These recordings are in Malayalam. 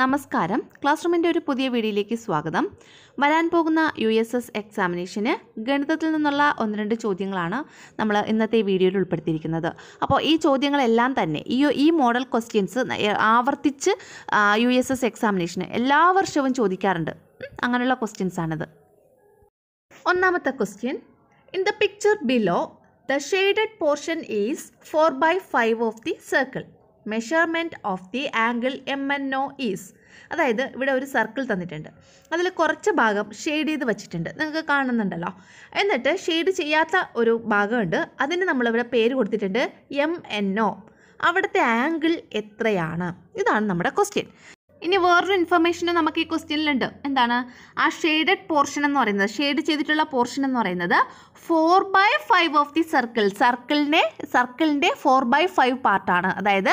നമസ്കാരം. ക്ലാസ് റൂമിന്റെ ഒരു പുതിയ വീഡിയോയിലേക്ക് സ്വാഗതം. വരാൻ പോകുന്ന യു എസ് എസ് എക്സാമിനേഷന് ഗണിതത്തിൽ നിന്നുള്ള ഒന്ന് രണ്ട് ചോദ്യങ്ങളാണ് നമ്മൾ ഇന്നത്തെ വീഡിയോയിൽ ഉൾപ്പെടുത്തിയിരിക്കുന്നത്. അപ്പോൾ ഈ ചോദ്യങ്ങളെല്ലാം തന്നെ ഈ ഈ മോഡൽ ക്വസ്റ്റ്യൻസ് ആവർത്തിച്ച് യു എസ് എസ് എക്സാമിനേഷന് എല്ലാ വർഷവും ചോദിക്കാറുണ്ട്. അങ്ങനെയുള്ള ക്വസ്റ്റ്യൻസ് ആണിത്. ഒന്നാമത്തെ question in the picture below the shaded portion is four by five of the circle measurement of the angle M N O is അതായത് ഇവിടെ ഒരു സർക്കിൾ തന്നിട്ടുണ്ട്. അതിൽ കുറച്ച് ഭാഗം ഷെയ്ഡ് ചെയ്ത് വെച്ചിട്ടുണ്ട്. നിങ്ങൾക്ക് കാണുന്നുണ്ടല്ലോ. എന്നിട്ട് ഷെയ്ഡ് ചെയ്യാത്ത ഒരു ഭാഗമുണ്ട്. അതിന് നമ്മളിവിടെ പേര് കൊടുത്തിട്ടുണ്ട് എം എൻ ഒ അവിടുത്തെ ആംഗിൾ എത്രയാണ്? ഇതാണ് നമ്മുടെ ക്വസ്റ്റ്യൻ ഇനി വേറൊരു ഇൻഫർമേഷനും നമുക്ക് ഈ ക്വസ്റ്റ്യനിലുണ്ട് എന്താണ്? ആ ഷെയ്ഡഡ് പോർഷൻ എന്ന് പറയുന്നത് ഷെയ്ഡ് ചെയ്തിട്ടുള്ള പോർഷൻ എന്ന് പറയുന്നത് four by five of the circle സർക്കിളിനെ സർക്കിളിന്റെ ഫോർ ബൈ ഫൈവ് പാർട്ടാണ് അതായത്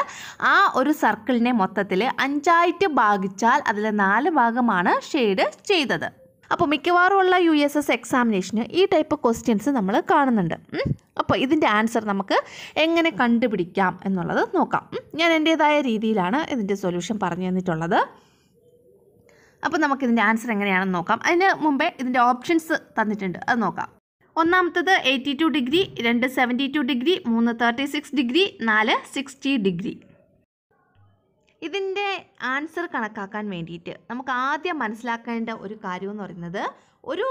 ആ ഒരു സർക്കിളിനെ മൊത്തത്തിൽ അഞ്ചായിട്ട് ഭാഗിച്ചാൽ അതിൽ നാല് ഭാഗമാണ് ഷെയ്ഡ് ചെയ്തത്. അപ്പോൾ മിക്കവാറും ഉള്ള യു എസ് എസ് എക്സാമിനേഷന് ഈ ടൈപ്പ് ക്വസ്റ്റ്യൻസ് നമ്മൾ കാണുന്നുണ്ട്. അപ്പോൾ ഇതിന്റെ ആൻസർ നമുക്ക് എങ്ങനെ കണ്ടുപിടിക്കാം എന്നുള്ളത് നോക്കാം. ഞാൻ എന്റേതായ രീതിയിലാണ് ഇതിന്റെ സൊല്യൂഷൻ പറഞ്ഞു തന്നിട്ടുള്ളത്. അപ്പോൾ നമുക്കിതിന്റെ ആൻസർ എങ്ങനെയാണെന്ന് നോക്കാം. അതിന് മുമ്പേ ഇതിന്റെ ഓപ്ഷൻസ് തന്നിട്ടുണ്ട്. അത് നോക്കാം. ഒന്നാമത്തത് എയ്റ്റി ടു ഡിഗ്രി രണ്ട് സെവന്റി ടു ഡിഗ്രി മൂന്ന് തേർട്ടി സിക്സ് ഡിഗ്രി നാല് സിക്സ്റ്റി ഡിഗ്രി ഇതിന്റെ ആൻസർ കണക്കാക്കാൻ വേണ്ടിയിട്ട് നമുക്ക് ആദ്യം മനസ്സിലാക്കേണ്ട ഒരു കാര്യം എന്ന് പറയുന്നത് ഒരു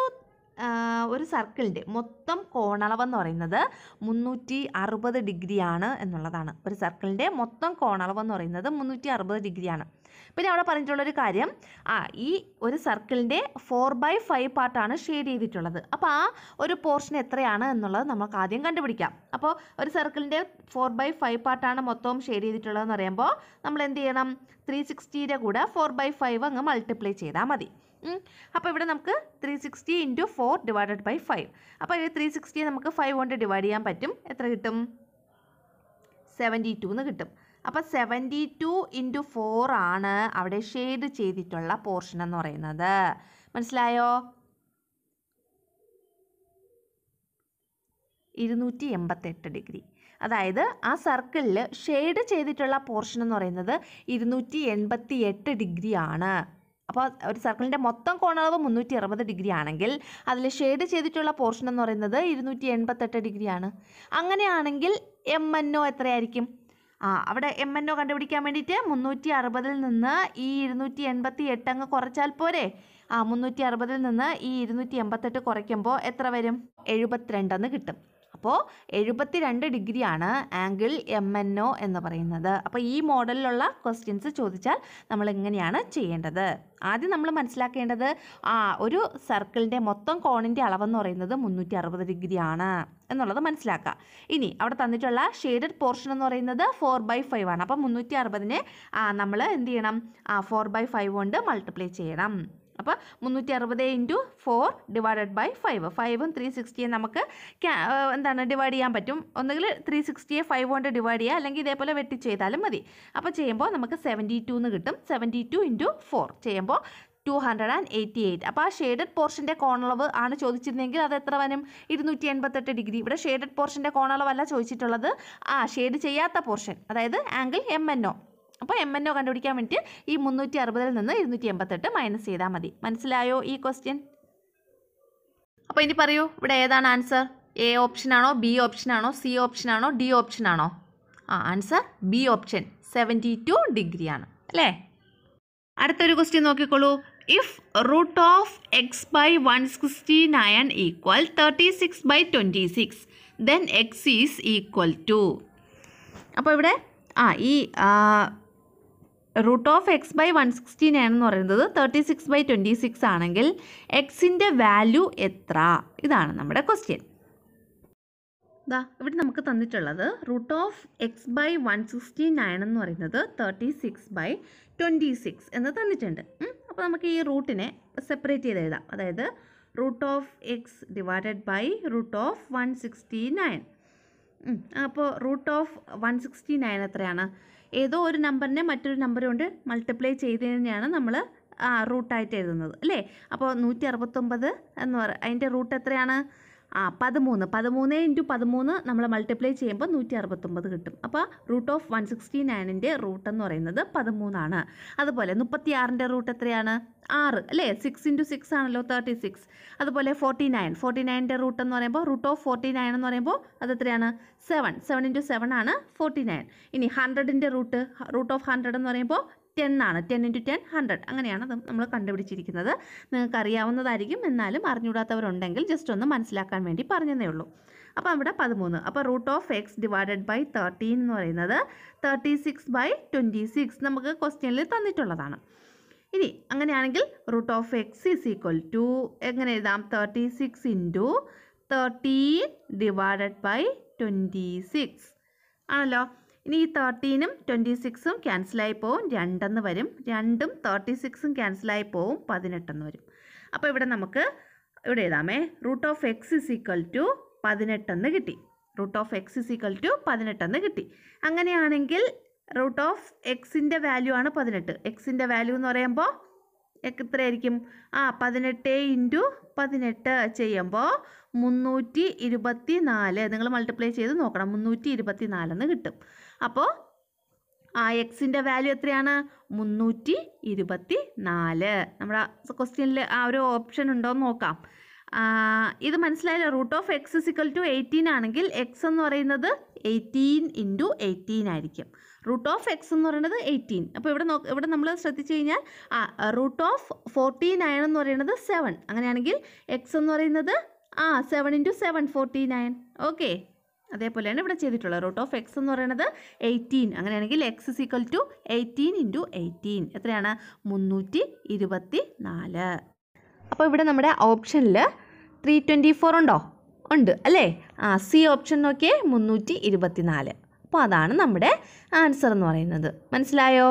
ഒരു സർക്കിളിന്റെ മൊത്തം കോണളവെന്ന് പറയുന്നത് മുന്നൂറ്റി അറുപത് ഡിഗ്രിയാണ് എന്നുള്ളതാണ്. ഒരു സർക്കിളിന്റെ മൊത്തം കോണളവെന്ന് പറയുന്നത് മുന്നൂറ്റി അറുപത് ഡിഗ്രിയാണ്. പിന്നെ അവിടെ പറഞ്ഞിട്ടുള്ളൊരു കാര്യം ആ ഈ ഒരു സർക്കിളിന്റെ ഫോർ ബൈ ഫൈവ് പാർട്ടാണ് ഷെയ്ഡ് ചെയ്തിട്ടുള്ളത്. അപ്പോൾ ആ ഒരു പോർഷൻ എത്രയാണ് എന്നുള്ളത് നമുക്ക് ആദ്യം കണ്ടുപിടിക്കാം. അപ്പോൾ ഒരു സർക്കിളിന്റെ ഫോർ ബൈ ഫൈവ് പാർട്ടാണ് മൊത്തവും ഷെയ്ഡ് ചെയ്തിട്ടുള്ളതെന്ന് പറയുമ്പോൾ നമ്മൾ എന്ത് ചെയ്യണം? ത്രീ സിക്സ്റ്റിയുടെ കൂടെ ഫോർ ബൈ ഫൈവ് അങ്ങ് മൾട്ടിപ്ലൈ ചെയ്താൽ മതി. അപ്പോൾ ഇവിടെ നമുക്ക് three sixty into four divided by five അപ്പോൾ ഈ ത്രീ സിക്സ്റ്റിയെ നമുക്ക് ഫൈവ് കൊണ്ട് ഡിവൈഡ് ചെയ്യാൻ പറ്റും. എത്ര കിട്ടും? സെവന്റി ടു എന്ന് കിട്ടും. അപ്പോൾ സെവന്റി ടു ഇന്റു ഫോർ ആണ് അവിടെ ഷെയ്ഡ് ചെയ്തിട്ടുള്ള പോർഷൻ എന്ന് പറയുന്നത്. മനസ്സിലായോ? ഇരുന്നൂറ്റി എൺപത്തെട്ട് ഡിഗ്രി അതായത് ആ സർക്കിളിൽ ഷെയ്ഡ് ചെയ്തിട്ടുള്ള പോർഷൻ എന്ന് പറയുന്നത് ഇരുന്നൂറ്റി എൺപത്തി എട്ട് ഡിഗ്രി ആണ്. അപ്പോൾ ഒരു സർക്കിളിന്റെ മൊത്തം കോണളവ് മുന്നൂറ്റി അറുപത് ഡിഗ്രി ആണെങ്കിൽ അതിൽ ഷെയ്ഡ് ചെയ്തിട്ടുള്ള പോർഷൻ എന്ന് പറയുന്നത് ഇരുന്നൂറ്റി എൺപത്തെട്ട് ഡിഗ്രിയാണ് അങ്ങനെയാണെങ്കിൽ എം എൻ ഒ എത്രയായിരിക്കും? ആ അവിടെ എം എൻ ഒ കണ്ടുപിടിക്കാൻ വേണ്ടിയിട്ട് മുന്നൂറ്റി അറുപതിൽ നിന്ന് ഈ ഇരുന്നൂറ്റി എൺപത്തി എട്ട് അങ്ങ് കുറച്ചാൽ പോരെ? ആ മുന്നൂറ്റി അറുപതിൽ നിന്ന് ഈ ഇരുന്നൂറ്റി എൺപത്തെട്ട് കുറയ്ക്കുമ്പോൾ എത്ര വരും? എഴുപത്തിരണ്ടെന്ന് കിട്ടും. അപ്പോൾ എഴുപത്തി രണ്ട് ഡിഗ്രിയാണ് ആംഗിൾ എം എൻ ഒ എന്ന് പറയുന്നത്. അപ്പോൾ ഈ മോഡലിലുള്ള ക്വസ്റ്റ്യൻസ് ചോദിച്ചാൽ നമ്മൾ എങ്ങനെയാണ് ചെയ്യേണ്ടത്. ആദ്യം നമ്മൾ മനസ്സിലാക്കേണ്ടത് ആ ഒരു സർക്കിളിന്റെ മൊത്തം കോണിന്റെ അളവെന്ന് പറയുന്നത് മുന്നൂറ്റി അറുപത് ഡിഗ്രിയാണ് എന്നുള്ളത് മനസ്സിലാക്കുക. ഇനി അവിടെ തന്നിട്ടുള്ള ഷെയ്ഡഡ് പോർഷൻ എന്ന് പറയുന്നത് ഫോർ ബൈ ഫൈവ് ആണ്. അപ്പോൾ മുന്നൂറ്റി അറുപതിനെ നമ്മൾ എന്ത് ചെയ്യണം? ആ ഫോർ ബൈ ഫൈവ് കൊണ്ട് മൾട്ടിപ്ലൈ ചെയ്യണം. അപ്പോൾ മുന്നൂറ്റി അറുപത് into four divided by five ഫൈവും ത്രീ സിക്സ്റ്റിയും നമുക്ക് ക്യാ- എന്താണ് ഡിവൈഡ് ചെയ്യാൻ പറ്റും. ഒന്നുകിൽ ത്രീ സിക്സ്റ്റിയെ ഫൈവ് കൊണ്ട് ഡിവൈഡ് ചെയ്യുക അല്ലെങ്കിൽ ഇതേപോലെ വെട്ടി ചെയ്താലും മതി. അപ്പോൾ ചെയ്യുമ്പോൾ നമുക്ക് സെവന്റി ടു എന്ന് കിട്ടും. സെവന്റി ടു ഇന്റു ഫോർ ചെയ്യുമ്പോൾ two hundred and eighty eight അപ്പോൾ ആ ഷെയ്ഡഡ് പോർഷന്റെ കോണളവ് ആണ് ചോദിച്ചിരുന്നെങ്കിൽ അത് എത്ര വരും? ഇരുന്നൂറ്റി എൺപത്തെട്ട് ഡിഗ്രി. ഇവിടെ ഷെയ്ഡഡ് പോർഷന്റെ കോണളവല്ല ചോദിച്ചിട്ടുള്ളത്. ആ ഷെയ്ഡ് ചെയ്യാത്ത പോർഷൻ അതായത് ആംഗിൾ എം എൻ ഒ അപ്പോൾ എം എൻ ഒ കണ്ടുപിടിക്കാൻ വേണ്ടിയിട്ട് ഈ മുന്നൂറ്റി അറുപതിൽ നിന്ന് ഇരുന്നൂറ്റി എൺപത്തെട്ട് മൈനസ് ചെയ്താൽ മതി. മനസ്സിലായോ ഈ ക്വസ്റ്റ്യൻ അപ്പോൾ ഇനി പറയൂ ഇവിടെ ഏതാണ് ആൻസർ എ ഓപ്ഷനാണോ ബി ഓപ്ഷനാണോ സി ഓപ്ഷനാണോ ഡി ഓപ്ഷനാണോ ആ answer B option seventy two ഡിഗ്രിയാണ് അല്ലേ? അടുത്തൊരു ക്വസ്റ്റ്യൻ നോക്കിക്കോളൂ. If root of X by one sixty nine equal thirty six by twenty six then X is equal to അപ്പോൾ ഇവിടെ ആ ഈ root of X by one sixty nine എന്ന് പറയുന്നത് thirty six by twenty six ആണെങ്കിൽ എക്സിന്റെ വാല്യൂ എത്ര? ഇതാണ് നമ്മുടെ ക്വസ്റ്റ്യൻ ദാ ഇവിടെ നമുക്ക് തന്നിട്ടുള്ളത് root of X by one sixty nine എന്ന് പറയുന്നത് thirty six by twenty six എന്ന് തന്നിട്ടുണ്ട്. അപ്പോൾ നമുക്ക് ഈ റൂട്ടിനെ സെപ്പറേറ്റ് ചെയ്ത് എഴുതാം. അതായത് root of X divided by root of one sixty nine അപ്പോൾ root of one sixty nine എത്രയാണ്? ഏതോ ഒരു നമ്പറിനെ മറ്റൊരു നമ്പർ കൊണ്ട് മൾട്ടിപ്ലൈ ചെയ്തതിനെയാണ് നമ്മൾ റൂട്ടായിട്ട് എഴുതുന്നത്. അല്ലേ? അപ്പോൾ നൂറ്റി അറുപത്തൊമ്പത് എന്ന് പറ അതിന്റെ റൂട്ട് എത്രയാണ്? ആ പതിമൂന്ന്. പതിമൂന്ന് ഇന്റു പതിമൂന്ന് നമ്മൾ മൾട്ടിപ്ലൈ ചെയ്യുമ്പോൾ നൂറ്റി അറുപത്തൊമ്പത് കിട്ടും അപ്പോൾ റൂട്ട് ഓഫ് വൺ സിക്സ്റ്റി നയനിന്റെ റൂട്ട് എന്ന് പറയുന്നത് പതിമൂന്നാണ്. അതുപോലെ മുപ്പത്തി ആറിന്റെ റൂട്ട് എത്രയാണ്? ആറ്. അല്ലേ? സിക്സ് ഇന്റു സിക്സ് ആണല്ലോ തേർട്ടി സിക്സ് അതുപോലെ ഫോർട്ടി നയൻ ഫോർട്ടി നയന്റെ റൂട്ട് എന്ന് പറയുമ്പോൾ റൂട്ട് ഓഫ് ഫോർട്ടി നയൻ എന്ന് പറയുമ്പോൾ അത് എത്രയാണ്? സെവൻ സെവൻ ഇന്റു സെവൻ ആണ് ഫോർട്ടി നയൻ ഇനി ഹൺഡ്രഡിന്റെ റൂട്ട് റൂട്ട് ഓഫ് ഹൺഡ്രഡ് എന്ന് പറയുമ്പോൾ ടെൻ ആണ്. ടെൻ ഇന്റു ടെൻ ഹൺഡ്രഡ് അങ്ങനെയാണ് അത് നമ്മൾ കണ്ടുപിടിച്ചിരിക്കുന്നത്. നിങ്ങൾക്ക് അറിയാവുന്നതായിരിക്കും എന്നാലും അറിഞ്ഞുകൂടാത്തവരുണ്ടെങ്കിൽ ജസ്റ്റ് ഒന്ന് മനസ്സിലാക്കാൻ വേണ്ടി പറഞ്ഞതേ ഉള്ളൂ. അപ്പോൾ അവിടെ പതിമൂന്ന്. അപ്പോൾ root of X divided by thirteen എന്ന് പറയുന്നത് thirty six by twenty six നമുക്ക് ക്വസ്റ്റ്യനിൽ തന്നിട്ടുള്ളതാണ്. ഇനി അങ്ങനെയാണെങ്കിൽ root of X is equal to എങ്ങനെ എഴുതാം? Thirty six into thirteen divided by twenty six ആണല്ലോ? ഇനി ഈ തേർട്ടീനും ട്വന്റി സിക്സും ക്യാൻസലായി പോവും. രണ്ടെന്ന് വരും. രണ്ടും തേർട്ടി സിക്സും ക്യാൻസലായി പോവും. പതിനെട്ടെന്ന് വരും. അപ്പോൾ ഇവിടെ നമുക്ക് ഇവിടെ എഴുതാമേ. Root of X is equal to പതിനെട്ടെന്ന് കിട്ടി. Root of X is equal to പതിനെട്ടെന്ന് കിട്ടി. അങ്ങനെയാണെങ്കിൽ റൂട്ട് ഓഫ് എക്സിന്റെ വാല്യൂ ആണ് പതിനെട്ട്. എക്സിന്റെ വാല്യൂ എന്ന് പറയുമ്പോൾ എത്രയായിരിക്കും? ആ പതിനെട്ട് ഇന്റു പതിനെട്ട് ചെയ്യുമ്പോൾ മുന്നൂറ്റി ഇരുപത്തി നാല് നിങ്ങൾ മൾട്ടിപ്ലൈ ചെയ്ത് നോക്കണം. മുന്നൂറ്റി ഇരുപത്തി നാലെന്ന് കിട്ടും. അപ്പോൾ ആ എക്സിന്റെ വാല്യൂ എത്രയാണ്? മുന്നൂറ്റി ഇരുപത്തി നാല് നമ്മുടെ ക്വസ്റ്റ്യനിൽ ആ ഒരു ഓപ്ഷൻ ഉണ്ടോ എന്ന് നോക്കാം. ഇത് മനസ്സിലായില്ല? Root of X is equal to eighteen ആണെങ്കിൽ എക്സ് എന്ന് പറയുന്നത് എയ്റ്റീൻ ഇന്റു എയ്റ്റീൻ ആയിരിക്കും. റൂട്ട് ഓഫ് എക്സ് എന്ന് പറയുന്നത് എയ്റ്റീൻ. അപ്പോൾ ഇവിടെ നോക്ക് ഇവിടെ നമ്മൾ ശ്രദ്ധിച്ചു കഴിഞ്ഞാൽ ആ റൂട്ട് ഓഫ് ഫോർട്ടീൻ എന്ന് പറയുന്നത് സെവൻ. അങ്ങനെയാണെങ്കിൽ എക്സ് എന്ന് പറയുന്നത് ആ seven into seven forty nine okay. അതേപോലെയാണ് ഇവിടെ ചെയ്തിട്ടുള്ളത്. റൂട്ട് ഓഫ് എക്സ് എന്ന് പറയുന്നത് എയ്റ്റീൻ. അങ്ങനെയാണെങ്കിൽ X is equal to eighteen into eighteen. എത്രയാണ്? മുന്നൂറ്റി ഇരുപത്തി നാല് അപ്പോൾ ഇവിടെ നമ്മുടെ ഓപ്ഷനിൽ ത്രീ ട്വന്റി ഫോർ ഉണ്ടോ? ഉണ്ട് അല്ലേ? ആ സി ഓപ്ഷൻ നോക്കിയേ മുന്നൂറ്റി ഇരുപത്തി നാല് അപ്പോൾ അതാണ് നമ്മുടെ ആൻസർ എന്ന് പറയുന്നത്. മനസ്സിലായോ?